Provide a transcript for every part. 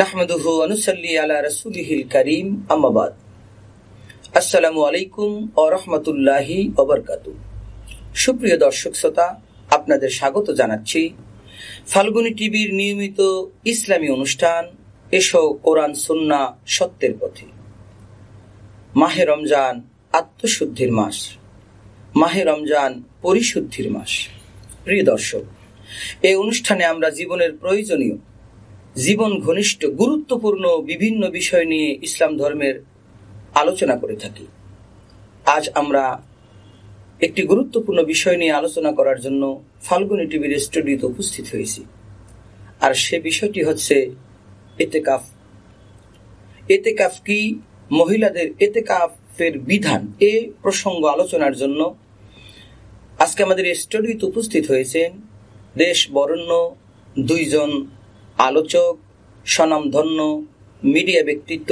নাহমাদুহু অনুসাল্লি আলা রসুলিহিল করিম আম্মাবাদ আসসালামু আলাইকুম ও রহমতুল্লাহি ওবরকাতু সুপ্রিয় দর্শক শ্রোতা, আপনাদের স্বাগত জানাচ্ছি ফাল্গুনি টিভির নিয়মিত ইসলামী অনুষ্ঠান, এসো কোরআন সুন্না সত্যের পথে। মাহে রমজান আত্মশুদ্ধির মাস, মাহে রমজান পরিশুদ্ধির মাস। প্রিয় দর্শক এই অনুষ্ঠানে আমরা জীবনের প্রয়োজনীয়, জীবন ঘনিষ্ঠ, গুরুত্বপূর্ণ বিভিন্ন বিষয় নিয়ে ইসলাম ধর্মের আলোচনা করে থাকি। আজ আমরা একটি গুরুত্বপূর্ণ বিষয় নিয়ে আলোচনা করার জন্য ফাল্গুনি টিভির স্টুডিওতে উপস্থিত হয়েছি। আর সে বিষয়টি হচ্ছে এতেকাফ। এতেকাফ কি? মহিলাদের এতেকাফের বিধান। এ প্রসঙ্গ আলোচনার জন্য আজকে আমাদের স্টুডিওতে উপস্থিত হয়েছেন দেশ বরণ্য দুইজন আলোচক, স্বনামধন্য মিডিয়া ব্যক্তিত্ব।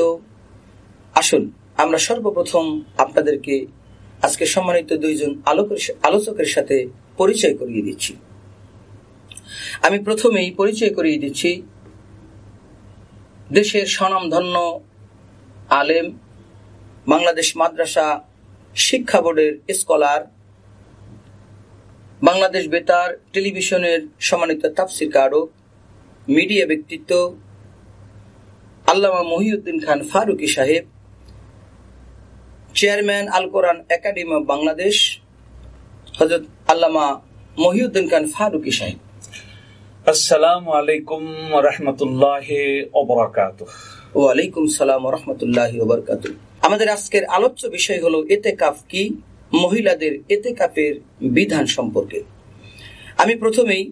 আসুন, আমরা সর্বপ্রথম আপনাদেরকে আজকে সম্মানিত দুইজন আলোচকের সাথে পরিচয় করিয়ে দিচ্ছি। আমি প্রথমেই পরিচয় করিয়ে দিচ্ছি দেশের স্বনামধন্য আলেম, বাংলাদেশ মাদ্রাসা শিক্ষা বোর্ডের স্কলার বাংলাদেশ বেতার টেলিভিশনের সম্মানিত তাফসির কারক মিডিয়া ব্যক্তিত্ব আল্লামা মহিউদ্দিন খান ফারুকি সাহেব chairman Al Quran academy of Bangladesh হজরত আল্লামা মহিউদ্দিন খান ফারুকি সাহেব। আসসালামু আলাইকুম রহমতুল্লাহ ওয়ালাইকুম সালাম রহমতুল্লাহ ওবরকাত আমাদের আজকের আলোচ্য বিষয় হলো এতে কাফ কি? মহিলাদের এতে কাপের বিধান সম্পর্কে আমি প্রথমেই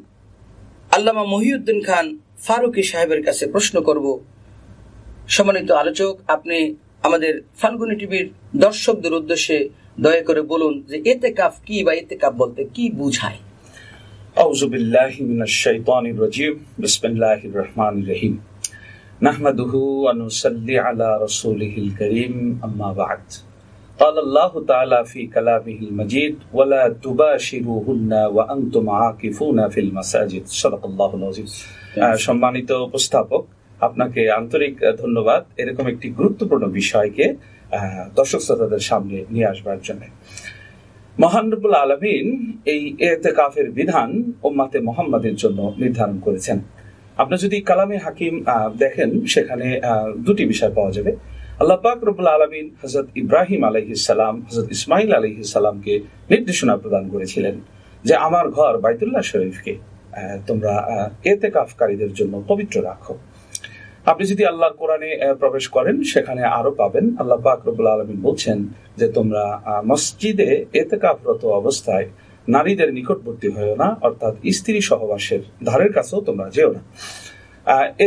আল্লামা মহিউদ্দিন খান ফারুকি সাহেবের কাছে প্রশ্ন করব সম্মানিত আলোচক আপনি আমাদের ফাল্গুনি টিভির দর্শকদের উদ্দেশ্যে দয়া করে বলুন যে এতে কাফ কি বা এতে কাপ বলতে কি বুঝায় أعوذ بالله من الشيطان الرجيم بسم الله الرحمن الرحيم نحمده ونصلي على رسوله الكريم أما بعد قال الله تعالى في كلامه المجيد ولا تباشروهن وأنتم عاكفون في المساجد صدق الله العظيم সম্মানিত উপস্থাপক আপনাকে আন্তরিক ধন্যবাদ এরকম একটি গুরুত্বপূর্ণ বিষয়কে দর্শক শ্রোতাদের সামনে নিয়ে আসবার জন্য মহানবুল আলমিন এই এতেকাফের বিধান ওম্মাতে মোহাম্মদের জন্য নির্ধারণ করেছেন আপনি যদি কালামে হাকিম দেখেন সেখানে দুটি বিষয় পাওয়া যাবে আল্লাহ পাক রবুল্লা আলমিন হজরত ইব্রাহিম আলহিসাল্লাম হজরত ইসমাইল আলহিসাল্লামকে নির্দেশনা প্রদান করেছিলেন যে আমার ঘর বাইতুল্লাহ শরীফকে তোমরা এতে কাফকারীদের জন্য পবিত্র রাখো। আপনি যদি আল্লাহর কোরআনে প্রবেশ করেন, সেখানে আরও পাবেন। আল্লাহ পাক রবুল্লা আলমিন বলছেন যে তোমরা মসজিদে এতে কাফরত অবস্থায় নারীদের নিকটবর্তী হয়েও না, অর্থাৎ স্ত্রী সহবাসের ধারের কাছেও তোমরা যেও না।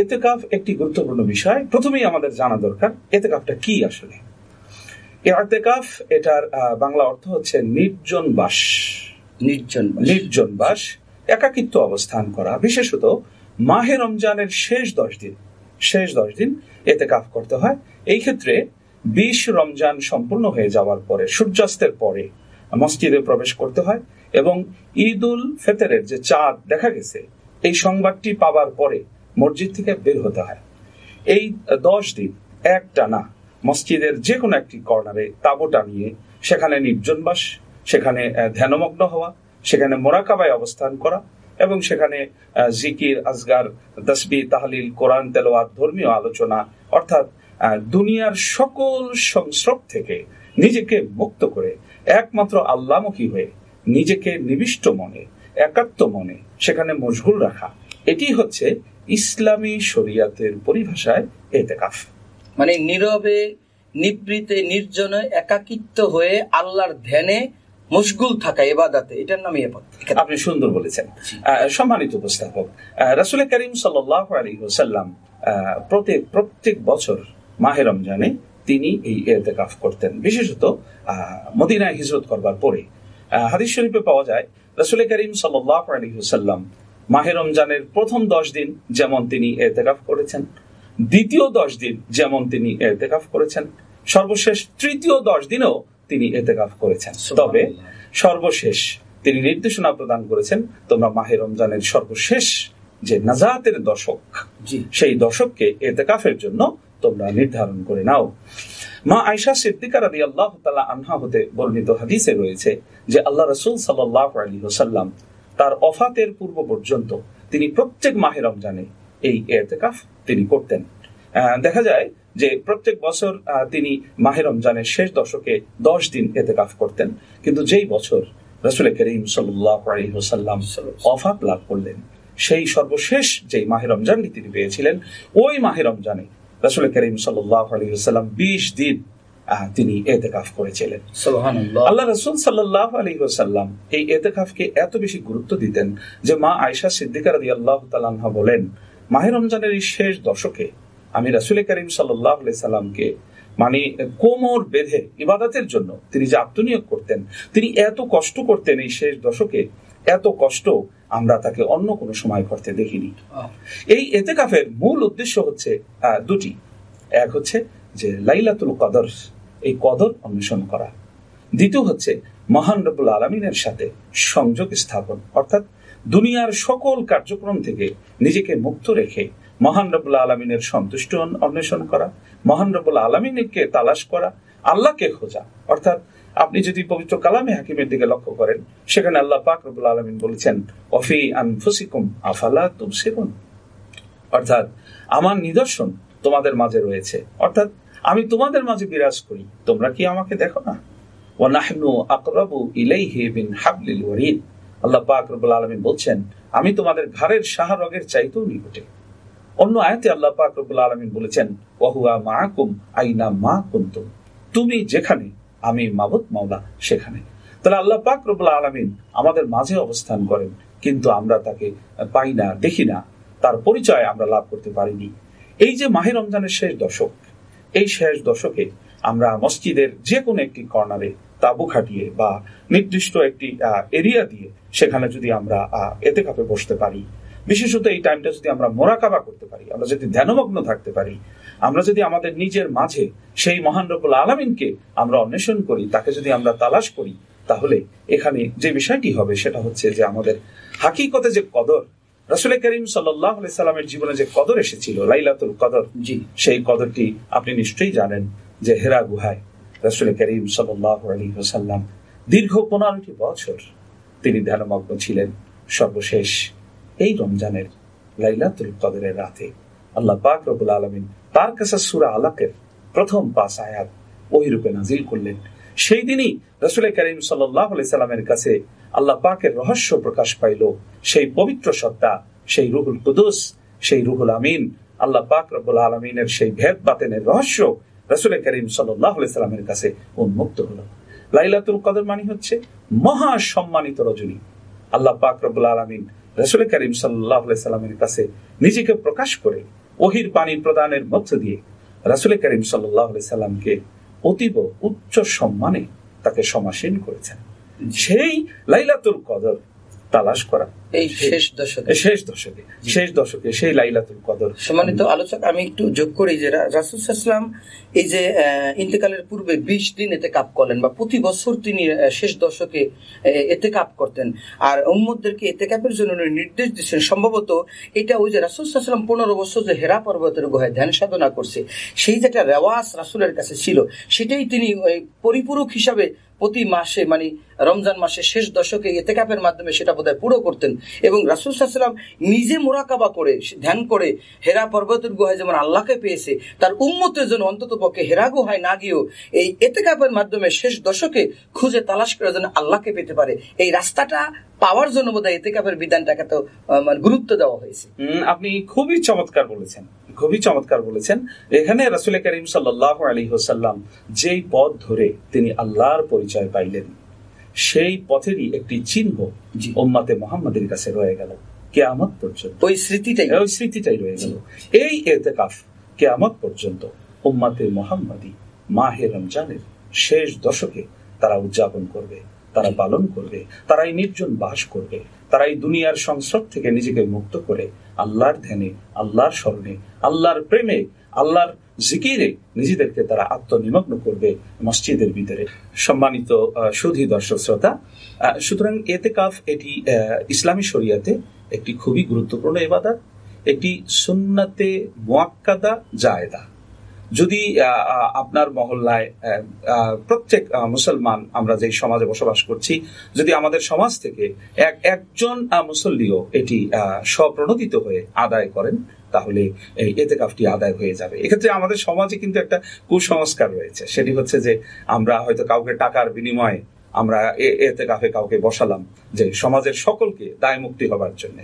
এতেকাফ একটি গুরুত্বপূর্ণ বিষয়। প্রথমেই আমাদের জানা দরকার এতেকাফটা কি আসলে? এতেকাফ এটার বাংলা অর্থ হচ্ছে নির্জন বাস। নির্জন নির্জন বাস একাকিত্ব অবস্থান করা। বিশেষত মাহে রমজানের শেষ দশ দিন শেষ দশ দিন এতে কাফ করতে হয়। এই ক্ষেত্রে বিশ রমজান সম্পূর্ণ হয়ে যাওয়ার পরে সূর্যাস্তের পরে মসজিদে প্রবেশ করতে হয় এবং ঈদ উল ফেতরের যে চাঁদ দেখা গেছে এই সংবাদটি পাবার পরে মসজিদ থেকে বের হতে হয়। এই দশ দিন এক টানা মসজিদের যে কোনো একটি কর্নারে তাবু টানিয়ে সেখানে নির্জনবাস, সেখানে ধ্যানমগ্ন হওয়া, সেখানে মোরাকাবায় অবস্থান করা এবং সেখানে জিকির, আজগার, তসবি, তাহলিল, কোরআন তেলোয়াত ধর্মীয় আলোচনা অর্থাৎ দুনিয়ার সকল সংস্রব থেকে নিজেকে মুক্ত করে একমাত্র আল্লামুখী হয়ে নিজেকে নিবিষ্ট মনে, একাত্ম মনে সেখানে মশগুল রাখা। এটি হচ্ছে ইসলামী শরিয়াতের পরিভাষায় এতেকাফ। মানে নীরবে নিবৃতে নির্জনে একাকিত্ব হয়ে আল্লাহর ধ্যানে মশগুল থাকা এবাদাতে এটার নামই আপনি সুন্দর বলেছেন। সম্মানিত উপস্থাপক রাসুল করিম সাল্লাহ আলী হোসাল্লাম প্রত্যেক প্রত্যেক বছর মাহে রমজানে তিনি এই এতেকাফ করতেন। বিশেষত মদিনায় হিজরত করবার পরে। হাদিস শরীফে পাওয়া যায় রাসুল করিম সাল্লাহ আলী হোসাল্লাম মাহে রমজানের প্রথম দশ দিন যেমন তিনি এতেকাফ করেছেন দ্বিতীয় দশ দিন যেমন তিনি এতেকাফ করেছেন সর্বশেষ তৃতীয় দশ দিনেও তিনি এতেকাফ করেছেন। তবে সর্বশেষ তিনি নির্দেশনা প্রদান করেছেন তোমরা মাহে রমজানের সর্বশেষ যে নাজাতের দশক সেই দশককে এতেকাফের জন্য তোমরা নির্ধারণ করে নাও। মা আয়সা সিদ্দিকা রাদি আল্লাহ তালা আনহা হতে বর্ণিত হাদিসে রয়েছে যে আল্লাহ রসুল সাল্লাহ আলী হোসাল্লাম তার অফাতের পূর্ব পর্যন্ত তিনি প্রত্যেক মাহে রমজানে এই এতেকাফ তিনি করতেন। দেখা যায় যে প্রত্যেক বছর তিনি মাহে রমজানের শেষ দশকে দশ দিন এতেকাফ করতেন। কিন্তু যেই বছর রসুল করিম হোসাল্লাম অফাত লাভ করলেন, সেই সর্বশেষ যে মাহে রমজানটি তিনি পেয়েছিলেন, ওই মাহে রমজানে রাসুল করিম সাল্লাহ আলী সাল্লাম বিশ দিন তিনি এতেকাফ করেছিলেন। আল্লাহ রসুল সাল্লাহ আলী সাল্লাম এই এতেকাফকে এত বেশি গুরুত্ব দিতেন যে মা আয়সা সিদ্দিকা রাদি আল্লাহ তালাহা বলেন মাহে রমজানের এই শেষ দশকে আমি রাসুল করিম সাল্লাহ আলি সাল্লামকে মানে কোমর বেঁধে ইবাদতের জন্য তিনি যে আত্মনিয়োগ করতেন তিনি এত কষ্ট করতেন এই শেষ দশকে এত কষ্ট আমরা তাকে অন্য কোনো সময় করতে দেখিনি। এই এতেকাফের মূল উদ্দেশ্য হচ্ছে আহ, দুটি। এক হচ্ছে যে লাইলাতুল কদর, এই কদর অন্বেষণ করা। দ্বিতীয় হচ্ছে মহান রব্বুল আলমিনের সাথে সংযোগ স্থাপন, অর্থাৎ দুনিয়ার সকল কার্যক্রম থেকে নিজেকে মুক্ত রেখে মহান রব্বুল আলমিনের সন্তুষ্ট অন- অন্বেষণ করা, মহান রব্বুল আলমিনকে তালাশ করা, আল্লাহকে খোঁজা। অর্থাৎ আপনি যদি পবিত্র কালামে হাকিমের দিকে লক্ষ্য করেন, সেখানে আল্লাহ পাক রব্বুল আলমিন বলেছেন অফি আনফুসিকুম আফালা তুবসিরুন? অর্থাৎ আমার নিদর্শন তোমাদের মাঝে রয়েছে। অর্থাৎ আমি তোমাদের মাঝে বিরাজ করি। তোমরা কি আমাকে দেখো না? ওয়ানাহনু আকরাবু ইলাইহি বিন হাবলিল ওয়ারিদ। আল্লাহ পাক রব্বুল আলামিন বলছেন, আমি তোমাদের ঘরের শাহরগের চাইতেও নিকটে। অন্য আয়াতে আল্লাহ পাক রব্বুল আলামিন বলেছেন ওয়াহুয়া মাআকুম, আইনা মা কুনতুম? তুমি যেখানে, আমি মাবুদ মাওলা সেখানে। তাহলে আল্লাহ পাক রব্বুল আলামিন আমাদের মাঝে অবস্থান করেন, কিন্তু আমরা তাকে পাই না, দেখি না। তার পরিচয় আমরা লাভ করতে পারিনি। এই যে মাহে রমজানের শেষ দশক, এই শেষ দশকে আমরা মসজিদের যে কোনো একটি কর্নারে তাবু খাটিয়ে বা নির্দিষ্ট একটি এরিয়া দিয়ে সেখানে যদি আমরা এতে কাপে বসতে পারি, বিশেষত এই টাইমটা যদি আমরা মোরাকাবা করতে পারি, আমরা যদি ধ্যানমগ্ন থাকতে পারি, আমরা যদি আমাদের নিজের মাঝে সেই মহান রব্বুল আলমিনকে আমরা অন্বেষণ করি, তাকে যদি আমরা তালাশ করি, তাহলে এখানে যে বিষয়টি হবে সেটা হচ্ছে যে আমাদের হাকিকতে যে কদর রাসুল করিম সাল্লাহ সাল্লামের জীবনে যে কদর এসেছিল লাইলাতুল কদর জি। সেই কদরটি আপনি নিশ্চয়ই জানেন যে হেরা গুহায় রাসুল করিম সাল্লাহ আলী ওসাল্লাম দীর্ঘ পনেরোটি বছর তিনি ধ্যানমগ্ন ছিলেন। সর্বশেষ এই রমজানের লাইলাতুল কদরের রাতে আল্লাহ পাক রবুল আলমিন তার কাছে সুরা আলাকের প্রথম পাঁচ আয়াত ওই রূপে নাজিল করলেন। সেই দিনই রসুল করিম সাল্লামের কাছে আল্লাহ পাকের রহস্য প্রকাশ পাইল। সেই পবিত্র সত্তা, সেই রুহুল কুদুস, সেই রুহুল আমিন, আল্লাহ পাক রব্বুল আলমিনের সেই ভেদ বাতেনের রহস্য রসুল করিম সাল্লামের কাছে উন্মুক্ত হলো। লাইলাতুল কদর মানে হচ্ছে মহা সম্মানিত রজনী। আল্লাহ পাক রব্বুল আলমিন রসুল করিম সাল্লামের কাছে নিজেকে প্রকাশ করে ওহির পানি প্রদানের মধ্য দিয়ে রাসুল করিম সাল্লামকে অতীব উচ্চ সম্মানে তাকে সমাসীন করেছেন। সেই লাইলাতুল কদর তালাশ করা। এই শেষ দশকে। শেষ দশকে শেষ দশকে সেই লাইলাতুল কদর। সম্মানিত আলোচক আমি একটু যোগ করি যে রাসুলাম এই যে ইন্তেকালের পূর্বে বিশ দিন এতে কাপ করলেন বা প্রতি বছর তিনি শেষ দশকে এতে কাপ করতেন। আর উম্মদদেরকে এতে কাপের জন্য নির্দেশ দিচ্ছেন। সম্ভবত এটা ওই যে রাসুলাম পনেরো বছর যে হেরা পর্বতের গুহায় ধ্যান সাধনা করছে সেই যেটা রেওয়াজ রাসুলের কাছে ছিল সেটাই তিনি ওই পরিপূরক হিসাবে প্রতি মাসে মানে রমজান মাসে শেষ দশকে এতেকাপের মাধ্যমে সেটা বোধহয় পুরো করতেন এবং রাসুল সাল্লাম নিজে মোরাকাবা করে, ধ্যান করে হেরা পর্বতের গুহায় যেমন আল্লাহকে পেয়েছে, তার উন্মতের জন্য অন্তত পক্ষে হেরা গুহায় না গিয়েও এই এতেকাপের মাধ্যমে শেষ দশকে খুঁজে তালাশ করে যেন আল্লাহকে পেতে পারে। এই রাস্তাটা পাওয়ার জন্য বোধহয় এতেকাপের বিধানটাকে তো মানে গুরুত্ব দেওয়া হয়েছে। আপনি খুবই চমৎকার বলেছেন। খুবই চমৎকার বলেছেন এখানে রাসুল করিম সাল্লাহ আলী হোসাল্লাম যেই পথ ধরে তিনি আল্লাহর পরিচয় পাইলেন সেই পথেরই একটি চিহ্ন। ওম্মাতে মোহাম্মদের কাছে রয়ে গেল। কেয়ামত পর্যন্ত। ওই স্মৃতিটাই। ওই স্মৃতিটাই রয়ে গেল এই এতেকাফ কেয়ামত পর্যন্ত উম্মাতে মোহাম্মদী মাহে রমজানের শেষ দশকে তারা উদযাপন করবে। তারা পালন করবে, তারা এই নির্জন বাস করবে, তারা এই দুনিয়ার সংস্রব থেকে নিজেকে মুক্ত করে আল্লাহর ধ্যানে, আল্লাহর স্মরণে, আল্লাহর প্রেমে, আল্লাহর জিকিরে নিজেদেরকে তারা আত্মনিমগ্ন করবে মসজিদের ভিতরে। সম্মানিত সুধী দর্শক শ্রোতা সুতরাং এতে কাফ এটি ইসলামী শরিয়াতে একটি খুবই গুরুত্বপূর্ণ এবাদত একটি সুন্নাতে মোয়াক্কাদা জায়দা। যদি আপনার মহল্লায় প্রত্যেক মুসলমান আমরা যে সমাজে বসবাস করছি, যদি আমাদের সমাজ থেকে এক, একজন মুসল্লিও এটি স্বপ্রণোদিত হয়ে আদায় করেন, তাহলে এই এতে কাফটি আদায় হয়ে যাবে। এক্ষেত্রে আমাদের সমাজে কিন্তু একটা কুসংস্কার রয়েছে। সেটি হচ্ছে যে আমরা হয়তো কাউকে টাকার বিনিময়ে আমরা এতে কাফে কাউকে বসালাম যে সমাজের সকলকে দায় মুক্তি হবার জন্য।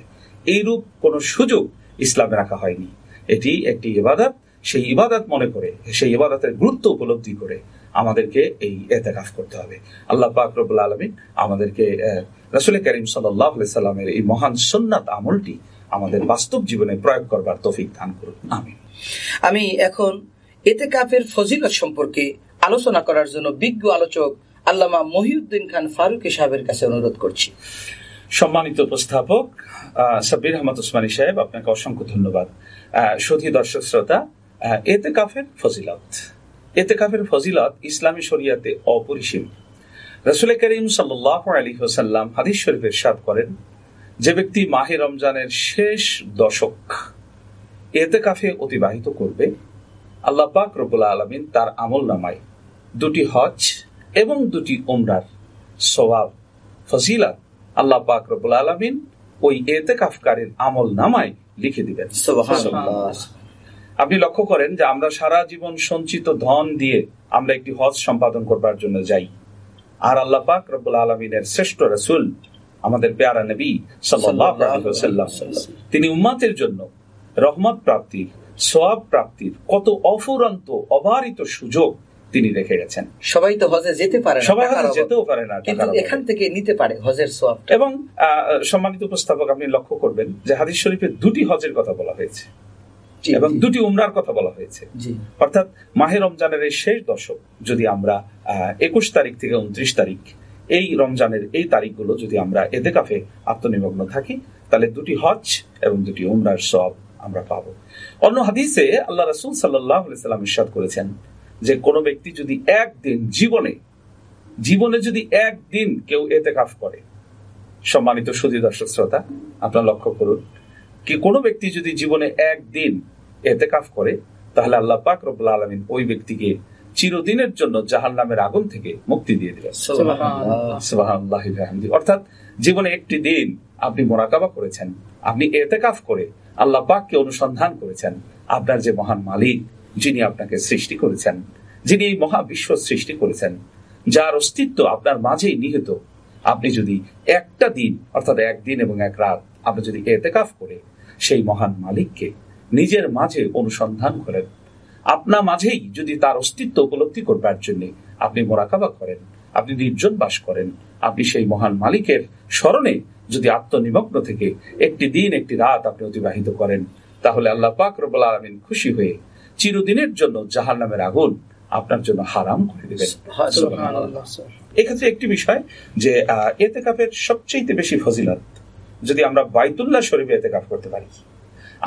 এইরূপ কোন সুযোগ ইসলামে রাখা হয়নি। এটি একটি ইবাদত। সেই ইবাদত মনে করে সেই ইবাদতের গুরুত্ব উপলব্ধি করে আমাদেরকে এই এতেকাফ করতে হবে। আল্লাহ পাক রবুল্লা আলমিন আমাদেরকে রসুল করিম সাল্লাহ সাল্লামের এই মহান সন্ন্যাত আমলটি আমাদের বাস্তব জীবনে প্রয়োগ করবার তফিক দান করুন। আমি আমি এখন এতে কাফের ফজিলত সম্পর্কে আলোচনা করার জন্য বিজ্ঞ আলোচক আল্লামা মহিউদ্দিন খান ফারুক সাহেবের কাছে অনুরোধ করছি। সম্মানিত উপস্থাপক সাব্বির আহমদ উসমানী সাহেব আপনাকে অসংখ্য ধন্যবাদ। সধী দর্শক শ্রোতা এতে কাফের ফজিলত। এতে কাফের ফজিলত ইসলামী শরিয়াতে অপরিসীম। রসুল করিম সাল্লাহ আলী হোসাল্লাম হাদিস শরীফের সাদ করেন, যে ব্যক্তি মাহে রমজানের শেষ দশক এতে কাফে অতিবাহিত করবে, আল্লাহ পাক রবুল্লা আলমিন তার আমল নামায় দুটি হজ এবং দুটি ওমরার সবাব ফজিলা আল্লাহ পাক রবুল আলমিন ওই এতে কাফকারের আমল নামায় লিখে দিবেন। আপনি লক্ষ্য করেন যে আমরা সারা জীবন সঞ্চিত ধন দিয়ে আমরা একটি হজ সম্পাদন করবার জন্য যাই। আর আল্লাহ পাক রবুল আলমিনের শ্রেষ্ঠ রসুল আমাদের পেয়ারা নবী সাল্লাম তিনি উম্মাতের জন্য রহমত প্রাপ্তির সোয়াব প্রাপ্তির কত অফুরন্ত অবারিত সুযোগ তিনি রেখে গেছেন। সবাই তো হজে যেতে পারে সবাই হজে যেতেও পারে না কিন্তু এখান থেকে নিতে পারে হজের সোয়াব এবং সম্মানিত উপস্থাপক আপনি লক্ষ্য করবেন যে হাদিস শরীফে দুটি হজের কথা বলা হয়েছে। এবং দুটি উমরার কথা বলা হয়েছে। অর্থাৎ মাহে রমজানের এই শেষ দশক যদি আমরা একুশ তারিখ থেকে উনত্রিশ তারিখ এই রমজানের এই তারিখগুলো যদি আমরা এতে কাফে আত্মনিমগ্ন থাকি তাহলে দুটি হজ এবং দুটি উমরার সব আমরা পাবো। অন্য হাদিসে আল্লাহ রসুল সাল্লাহ সাল্লাম ইসাদ করেছেন যে কোনো ব্যক্তি যদি একদিন জীবনে জীবনে যদি একদিন কেউ এতে কাফ করে সম্মানিত সুদী দর্শক শ্রোতা আপনার লক্ষ্য করুন কি কোনো ব্যক্তি যদি জীবনে একদিন এতে কাফ করে তাহলে আল্লাহ পাক রব্লা আলমিন ওই ব্যক্তিকে চিরদিনের জন্য জাহান নামের আগুন থেকে মুক্তি দিয়ে দিলেন। অর্থাৎ জীবনে একটি দিন আপনি মোরাকাবা করেছেন আপনি এতে কাফ করে আল্লাহ পাককে অনুসন্ধান করেছেন আপনার যে মহান মালিক যিনি আপনাকে সৃষ্টি করেছেন যিনি এই মহাবিশ্ব সৃষ্টি করেছেন যার অস্তিত্ব আপনার মাঝেই নিহিত আপনি যদি একটা দিন অর্থাৎ একদিন এবং এক রাত আপনি যদি এতেকাফ করে সেই মহান মালিককে নিজের মাঝে অনুসন্ধান করেন। আপনা মাঝেই যদি তার অস্তিত্ব উপলব্ধি করবার জন্য আপনি মোরাকাবা করেন আপনি নির্জন বাস করেন আপনি সেই মহান মালিকের স্মরণে যদি আত্মনিমগ্ন থেকে একটি দিন একটি রাত আপনি অতিবাহিত করেন তাহলে আল্লাহ পাক রবাল আলমিন খুশি হয়ে চিরদিনের জন্য জাহার নামের আগুন আপনার জন্য হারাম করে দেবেন। এক্ষেত্রে একটি বিষয় যে এতে কাপের সবচেয়ে বেশি ফজিলত যদি আমরা বাইতুল্লাহ শরীফে এতে কাপ করতে পারি।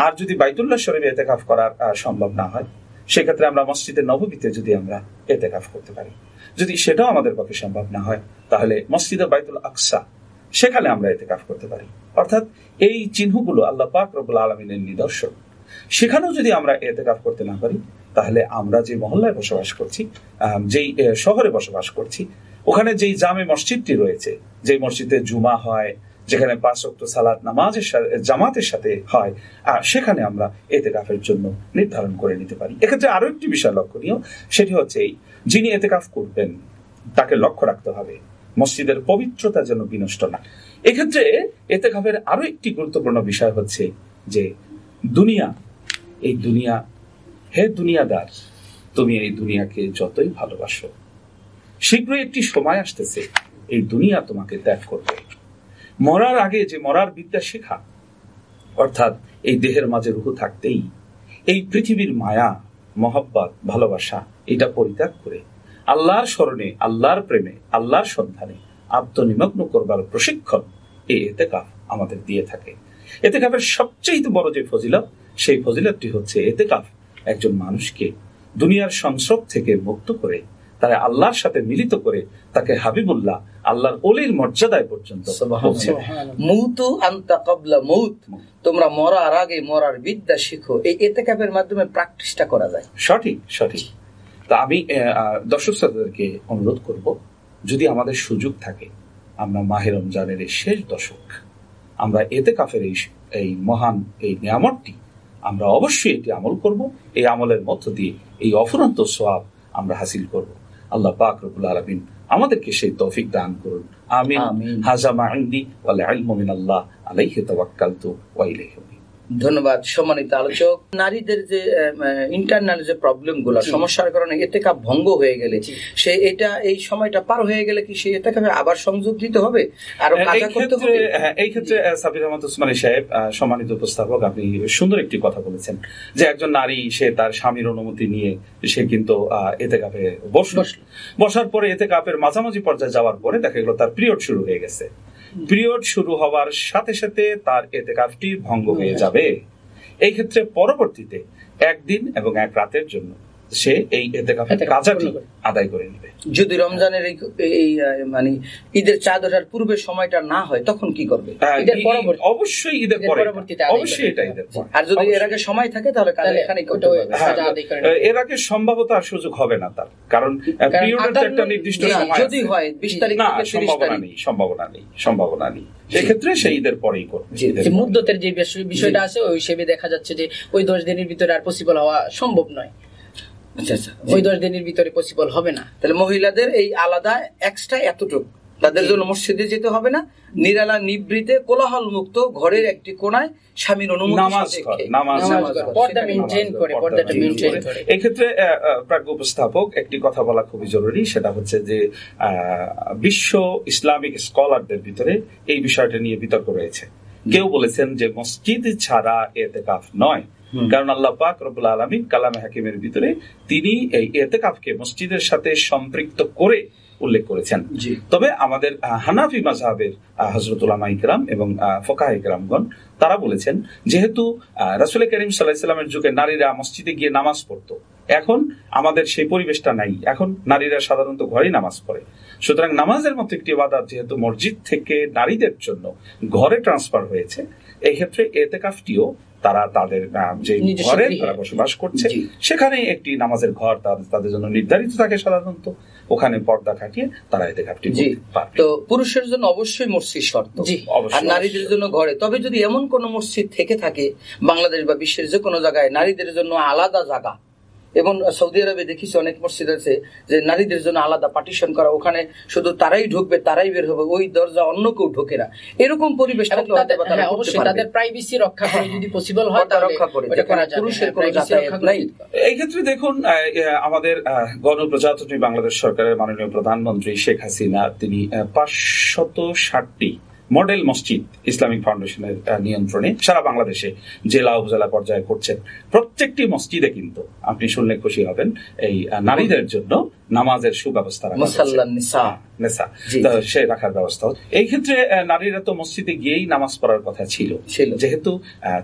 আর যদি বাইতুল্লাহ শরীফে এতে কাপ করার সম্ভব না হয়, সেক্ষেত্রে আমরা মসজিদে নবমীতে যদি আমরা এতে কাপ করতে পারি। যদি সেটাও আমাদের পক্ষে সম্ভব না হয়, তাহলে মসজিদে বাইতুল আকসা, সেখানে আমরা এতে কাপ করতে পারি। অর্থাৎ এই চিহ্নগুলো আল্লাহ পাক রবুল আলমিনের নিদর্শন। সেখানেও যদি আমরা এতে কাপ করতে না পারি, তাহলে আমরা যে মহল্লায় বসবাস করছি যেই শহরে বসবাস করছি, ওখানে যেই জামে মসজিদটি রয়েছে যে মসজিদে জুমা হয় যেখানে পাঁচ অক্ট সালাদ নামাজের জামাতের সাথে হয়, আর সেখানে আমরা এতে কাফের জন্য নির্ধারণ করে নিতে পারি। এক্ষেত্রে আরও একটি বিষয় লক্ষণীয়, সেটি হচ্ছে যিনি এতে কাফ করবেন, তাকে লক্ষ্য রাখতে হবে, মসজিদের পবিত্রতা যেন বিনষ্ট না। এক্ষেত্রে এতে কাফের আরও একটি গুরুত্বপূর্ণ বিষয় হচ্ছে যে, দুনিয়া, এই দুনিয়া, হে দুনিয়াদার, তুমি এই দুনিয়াকে যতই ভালোবাসো, শীঘ্রই একটি সময় আসতেছে, এই দুনিয়া তোমাকে ত্যাগ করবে। মরার আগে যে মরার বিদ্যা শেখা, অর্থাৎ এই দেহের মাঝে রুহু থাকতেই এই পৃথিবীর মায়া, মহব্বত, ভালোবাসা, এটা পরিত্যাগ করে আল্লাহর স্মরণে, আল্লাহর প্রেমে, আল্লাহর সন্ধানে আত্মনিমগ্ন করবার প্রশিক্ষণ এই এতেকাফ আমাদের দিয়ে থাকে। এতেকাফের সবচেয়ে বড় যে ফজিলত, সেই ফজিলতটি হচ্ছে এতেকাফ একজন মানুষকে দুনিয়ার সংসর্গ থেকে মুক্ত করে তারা আল্লাহর সাথে মিলিত করে তাকে হাবিবুল্লাহ আল্লাহর অলির মর্যাদায় পর্যন্ত। মুতু আন্তা কবলা মৌত। তোমরা মরার আগে মরার বিদ্যা শিখো। এই এতেকাফের মাধ্যমে প্র্যাকটিসটা করা যায়। সঠিক সঠিক। তা আমি দর্শক শ্রোতাদেরকে অনুরোধ করব যদি আমাদের সুযোগ থাকে আমরা মাহে রমজানের এই শেষ দশক আমরা এতে কাফের এই এই মহান এই নিয়ামতটি আমরা অবশ্যই এটি আমল করব। এই আমলের মধ্য দিয়ে এই অফুরন্ত সোয়াব আমরা হাসিল করব। আল্লাহ পাক রবুল আলমিন আমাদেরকে সেই তৌফিক দান করুন আমিন। হাজা মা ইনদি ওয়াল ইলমু মিনাল্লাহ আলাইহি তাওয়াক্কালতু ওয়া ইলাইহি। ধন্যবাদ সম্মানিত আলোচক। নারীদের যে ইন্টারনাল যে প্রবলেমগুলো সমস্যার কারণে এতেকাপ ভঙ্গ হয়ে গেলে সে এটা এই সময়টা পার হয়ে গেলে কি সেই এতেকাপে আবার সংযোগ দিতে হবে? আরও এই ক্ষেত্রে হবে? হ্যাঁ, এই ক্ষেত্রে সাবির আহমদ উসমানী সাহেব সম্মানিত উপস্থাপক আপনি সুন্দর একটি কথা বলেছেন যে একজন নারী সে তার স্বামীর অনুমতি নিয়ে সে কিন্তু এতে কাপে বসল। বসার পরে এতে কাপের মাঝামাঝি পর্যায়ে যাওয়ার পরে দেখা গেল তার পিরিয়ড শুরু হয়ে গেছে। পিরিয়ড শুরু হওয়ার সাথে সাথে তার এতে কাপটি ভঙ্গ হয়ে যাবে। এই ক্ষেত্রে পরবর্তীতে একদিন এবং এক রাতের জন্য। সে এই এতে কাপের কাজাটি আদায় করে নেবে। যদি রমজানের এই মানে ঈদের চাঁদ ওঠার পূর্বে সময়টা না হয় তখন কি করবে? হ্যাঁ, ঈদের পরবর্তী- অবশ্যই ঈদের পরবর্তীতে অবশ্যই এটা ঈদের আর যদি এর আগে সময় থাকে তাহলে ওটা পারবে। হ্যাঁ, এর আগে সম্ভবত আর সুযোগ হবে না তার। কারণ পিরিয়ডের তো একটা নির্দিষ্ট সময় যদি হয় বিশ তারিখ থেকে তিরিশ সম্ভাবনা তারিখ। নেই সম্ভাবনা নেই সম্ভাবনা নেই। সেক্ষেত্রে সেই ঈদের পরেই করবে। মুদ্দতের যে বিষয়টা আছে ওই হিসেবে দেখা যাচ্ছে যে ওই দশ দিনের ভিতরে আর পসিবল হওয়া সম্ভব নয়। আচ্ছা আচ্ছা ওই দশ দিনের ভিতরে পসিবল হবে না তাহলে মহিলাদের এই আলাদা এক্সট্রা এতটুকু তাদের জন্য মসজিদে যেতে হবে না নিরালা নিবৃতে কোলাহল মুক্ত ঘরের একটি কোনায় স্বামীর অনুমতি নামাজ সাপেক্ষে ঘর, নামাজ নামাজ ঘর। ঘর। পর্দা সেটাকে maintain নামাজ ঘর। করে, পর্দাটা maintain maintain করে। করে। এই ক্ষেত্রে আহ, আহ, প্রাজ্ঞ উপস্থাপক একটি কথা বলা খুবই জরুরি সেটা হচ্ছে যে আহ, বিশ্ব ইসলামিক স্কলারদের ভিতরে এই বিষয়টা নিয়ে বিতর্ক রয়েছে কেউ বলেছেন যে মসজিদ ছাড়া এতেকাফ নয় হুম। কারণ আল্লাহ পাক রবুল আলমিন কালামে হাকিমের ভিতরে তিনি এই এতেকাফকে মসজিদের সাথে সম্পৃক্ত করে উল্লেখ করেছেন। তবে আমাদের হানাফি মাযহাবের হজরতুল্লামা ইকরাম এবং ফোকাহ ইকরামগণ তারা বলেছেন যেহেতু রাসুল করিম সাল্লাহ সাল্লামের যুগে নারীরা মসজিদে গিয়ে নামাজ পড়তো। এখন আমাদের সেই পরিবেশটা নাই। এখন নারীরা সাধারণত ঘরেই নামাজ পড়ে। সুতরাং নামাজের মতো একটি ইবাদত যেহেতু মসজিদ থেকে নারীদের জন্য ঘরে ট্রান্সফার হয়েছে এই ক্ষেত্রে এতেকাফটিও তারা তাদের যে ঘরে তারা বসবাস করছে। সেখানে একটি নামাজের ঘর তাদের জন্য নির্ধারিত থাকে সাধারণত। ওখানে পর্দা খাটিয়ে তারা এতে জি। তো পুরুষের জন্য অবশ্যই মসজিদ শর্ত। জি, আর নারীদের জন্য ঘরে। তবে যদি এমন কোন মসজিদ থেকে থাকে বাংলাদেশ বা বিশ্বের যে কোনো জায়গায় নারীদের জন্য আলাদা জায়গা এবং সৌদি আরবে দেখিছি অনেক মসজিদ আছে যে নারীদের জন্য আলাদা পার্টিশন করা ওখানে শুধু তারাই ঢুকবে তারাই বের হবে ওই দরজা অন্য কেউ ঢোকে না। এরকম পরিবেশ হ্যাঁ, অবশ্যই তাদের প্রাইভেসি রক্ষা করে যদি পসিবল হয় তাহলে রক্ষা করে, পুরুষের হ্যাঁ, কোনো যাতায়াত নাই। এই ক্ষেত্রে দেখুন আমাদের আহ, গণপ্রজাতন্ত্রী বাংলাদেশ সরকারের মাননীয় প্রধানমন্ত্রী শেখ হাসিনা তিনি পাঁচশত ষাটটি মডেল মসজিদ ইসলামিক ফাউন্ডেশনের নিয়ন্ত্রণে সারা বাংলাদেশে জেলা উপজেলা পর্যায়ে করছেন। প্রত্যেকটি মসজিদে কিন্তু আপনি শুনলে খুশি হবেন এই নারীদের জন্য নামাজের সুব্যবস্থা নেশা সে রাখার ব্যবস্থা এই ক্ষেত্রে নারীরা তো মসজিদে গিয়েই নামাজ পড়ার কথা ছিল। যেহেতু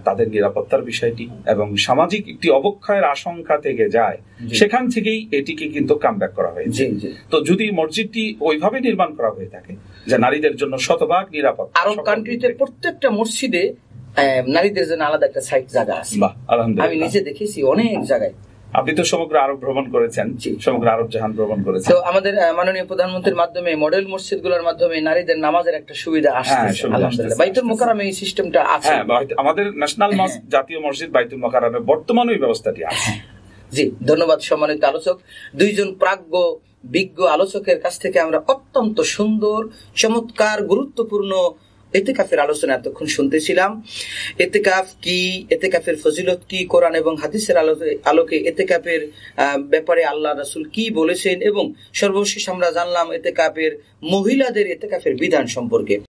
তাদের নিরাপত্তার বিষয়টি এবং সামাজিক একটি অবক্ষয়ের আশঙ্কা থেকে যায় সেখান থেকেই এটিকে কিন্তু কামব্যাক করা হয়েছে। তো যদি মসজিদটি ওইভাবে নির্মাণ করা হয়ে থাকে যে নারীদের জন্য শতভাগ নিরাপদ আরব কান্ট্রিতে প্রত্যেকটা মসজিদে নারীদের জন্য আলাদা একটা সাইট জায়গা আছে। আমি নিজে দেখেছি অনেক জায়গায়। আপনি তো সমগ্র আরব ভ্রমণ করেছেন সমগ্র আরব জাহান ভ্রমণ করেছেন। তো আমাদের মাননীয় প্রধানমন্ত্রীর মাধ্যমে মডেল মসজিদগুলোর মাধ্যমে নারীদের নামাজের একটা সুবিধা আসছে হ্যাঁ, আসতেছে, বাইতুল। মোকারমে এই সিস্টেমটা আছে। হ্যাঁ আমাদের ন্যাশনাল জাতীয় মসজিদ বাইতুল মোকাররমে বর্তমানে ওই ব্যবস্থাটি আছে। জি ধন্যবাদ সম্মানিত আলোচক। দুইজন প্রাজ্ঞ বিজ্ঞ আলোচকের কাছ থেকে আমরা অত্যন্ত সুন্দর চমৎকার গুরুত্বপূর্ণ এতেকাফের আলোচনা এতক্ষণ শুনতেছিলাম। এতেকাফ কি, এতেকাফের ফজিলত কি, কোরআন এবং হাদিসের আলোকে- আলোকে এতেকাফের ব্যাপারে আল্লাহ রাসুল কি বলেছেন এবং সর্বশেষ আমরা জানলাম এতেকাফের মহিলাদের এতেকাফের বিধান সম্পর্কে।